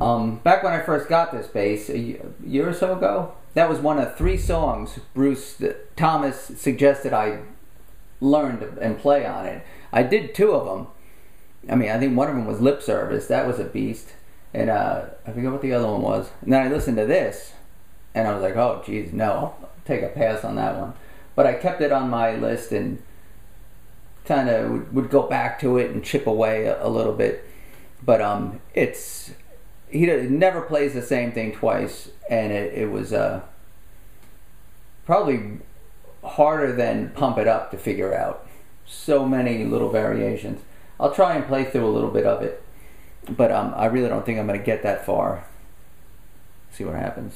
Um, back when I first got this bass, a year or so ago, that was one of three songs Bruce Thomas suggested I learn and play on it. I did two of them. I mean, I think one of them was Lip Service. That was a beast. And uh, I forget what the other one was. And then I listened to this, and I was like, oh, geez, no, I'll take a pass on that one. But I kept it on my list and kind of would, would, go back to it and chip away a, a little bit. But um, it's he never plays the same thing twice, and it, it was uh, probably harder than Pump It Up to figure out. So many little variations. I'll try and play through a little bit of it, but um, I really don't think I'm going to get that far. See what happens.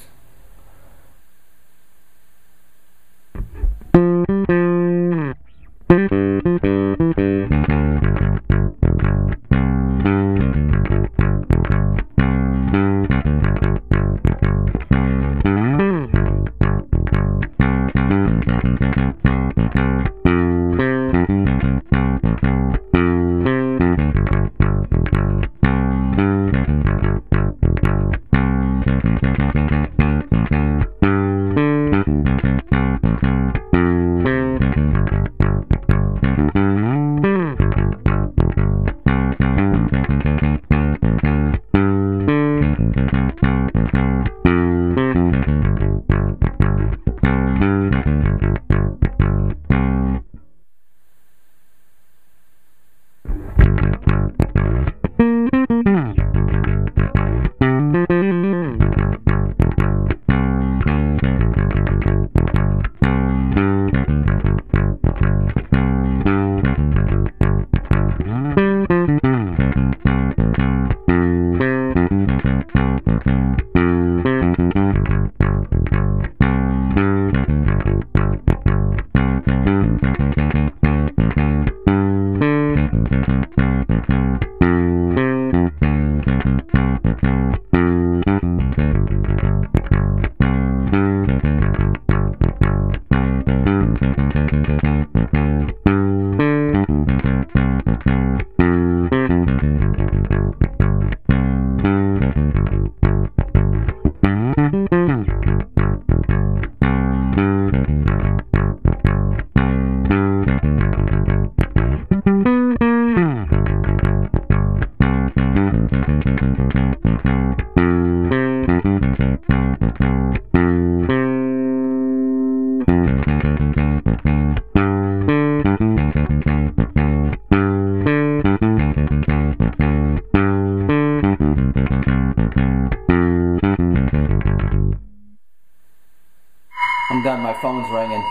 I'm done. My phone's ringing.